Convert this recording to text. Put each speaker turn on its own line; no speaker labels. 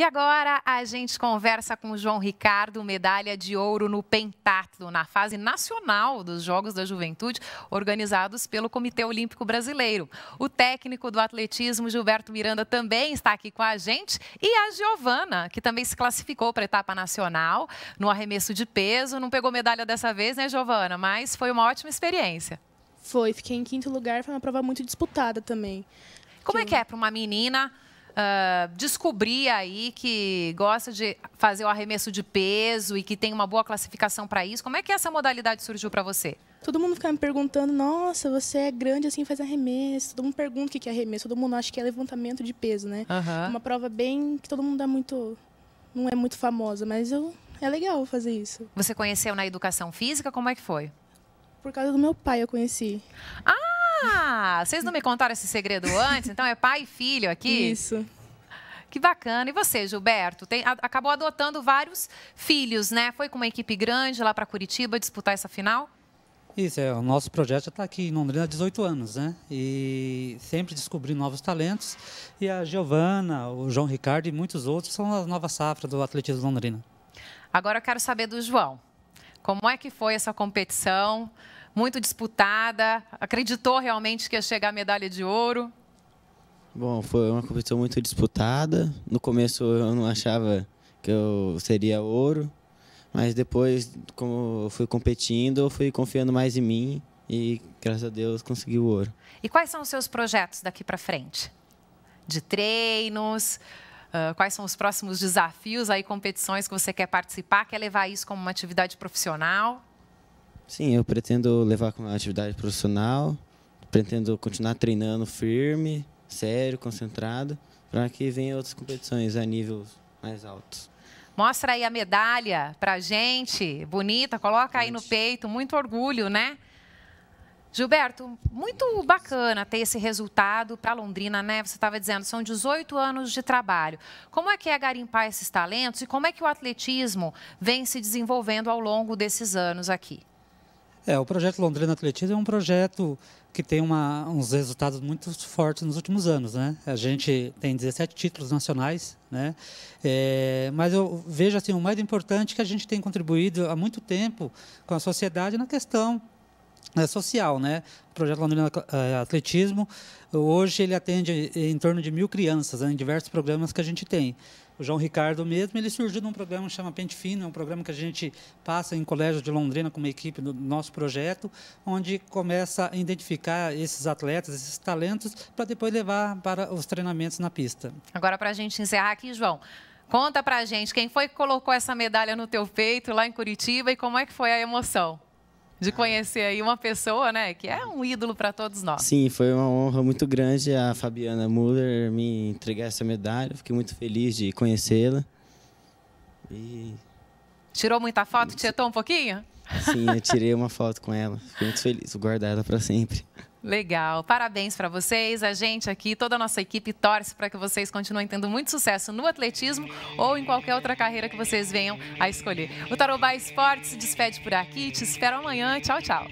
E agora a gente conversa com o João Ricardo, medalha de ouro no pentatlo, na fase nacional dos Jogos da Juventude, organizados pelo Comitê Olímpico Brasileiro. O técnico do atletismo, Gilberto Miranda, também está aqui com a gente. E a Giovana, que também se classificou para a etapa nacional no arremesso de peso. Não pegou medalha dessa vez, né, Giovana? Mas foi uma ótima experiência.
Foi, fiquei em quinto lugar, foi uma prova muito disputada também.
Como é que é para uma menina uh, descobrir aí que gosta de fazer o arremesso de peso e que tem uma boa classificação para isso. Como é que essa modalidade surgiu para você?
Todo mundo fica me perguntando, nossa, você é grande assim, faz arremesso. Todo mundo pergunta o que é arremesso, todo mundo acha que é levantamento de peso, né?
Uhum.
Uma prova bem que todo mundo dá muito. não é muito famosa, mas eu, é legal fazer isso.
Você conheceu na educação física? Como é que foi?
Por causa do meu pai eu conheci.
Ah! Ah, vocês não me contaram esse segredo antes? Então é pai e filho aqui?
Isso.
Que bacana. E você, Gilberto? Tem, a, acabou adotando vários filhos, né? Foi com uma equipe grande lá para Curitiba disputar essa final?
Isso, é, o nosso projeto já está aqui em Londrina há 18 anos, né? E sempre descobrindo novos talentos. E a Giovana, o João Ricardo e muitos outros são as novas safras do atletismo Londrina.
Agora eu quero saber do João. Como é que foi essa competição? muito disputada. Acreditou realmente que ia chegar a medalha de ouro?
Bom, foi uma competição muito disputada. No começo eu não achava que eu seria ouro, mas depois, como eu fui competindo, eu fui confiando mais em mim e, graças a Deus, consegui o ouro.
E quais são os seus projetos daqui para frente? De treinos? Uh, quais são os próximos desafios aí, competições que você quer participar? Quer levar isso como uma atividade profissional?
Sim, eu pretendo levar com a atividade profissional, pretendo continuar treinando firme, sério, concentrado, para que venham outras competições a níveis mais altos.
Mostra aí a medalha pra gente, bonita, coloca aí no peito, muito orgulho, né? Gilberto, muito bacana ter esse resultado para Londrina, né? Você estava dizendo, são 18 anos de trabalho. Como é que é garimpar esses talentos e como é que o atletismo vem se desenvolvendo ao longo desses anos aqui?
É, o projeto Londrina Atletismo é um projeto que tem uma, uns resultados muito fortes nos últimos anos, né? A gente tem 17 títulos nacionais, né? É, mas eu vejo assim o mais importante é que a gente tem contribuído há muito tempo com a sociedade na questão é, social, né? O projeto Londrina é, Atletismo hoje ele atende em torno de mil crianças né, em diversos programas que a gente tem. O João Ricardo mesmo, ele surgiu num programa que chama Pente Fino, é um programa que a gente passa em colégios de Londrina com uma equipe do nosso projeto, onde começa a identificar esses atletas, esses talentos, para depois levar para os treinamentos na pista.
Agora, para a gente encerrar aqui, João, conta para a gente quem foi que colocou essa medalha no teu peito lá em Curitiba e como é que foi a emoção? De conhecer aí uma pessoa, né, que é um ídolo para todos nós.
Sim, foi uma honra muito grande a Fabiana Muller me entregar essa medalha. Fiquei muito feliz de conhecê-la. E...
Tirou muita foto? Tietou um pouquinho?
Sim, eu tirei uma foto com ela. Fiquei muito feliz, vou guardar ela para sempre.
Legal, parabéns para vocês. A gente aqui, toda a nossa equipe torce para que vocês continuem tendo muito sucesso no atletismo ou em qualquer outra carreira que vocês venham a escolher. O Tarobá Esportes se despede por aqui. Te espero amanhã. Tchau, tchau.